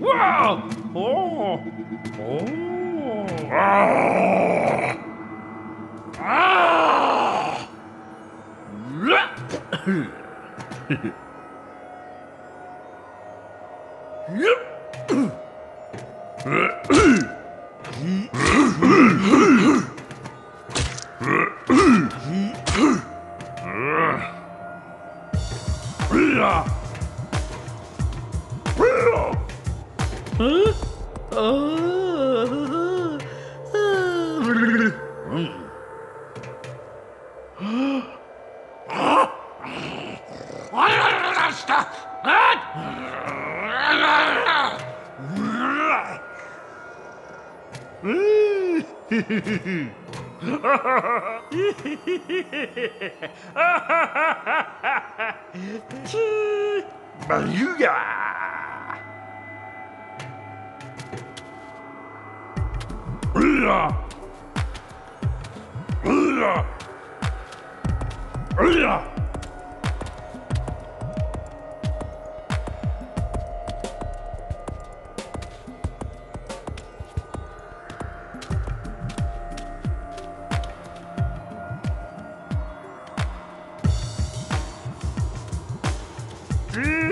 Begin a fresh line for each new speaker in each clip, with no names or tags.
Wow! Oh! Oh! Ah! Ah! Beluga! 으야 으야 으야 음.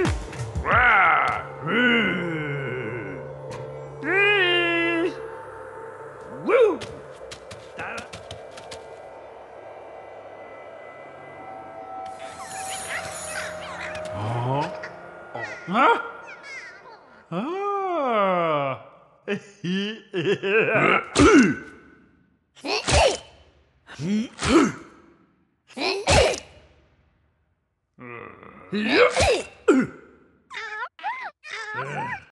Oh. Yeah.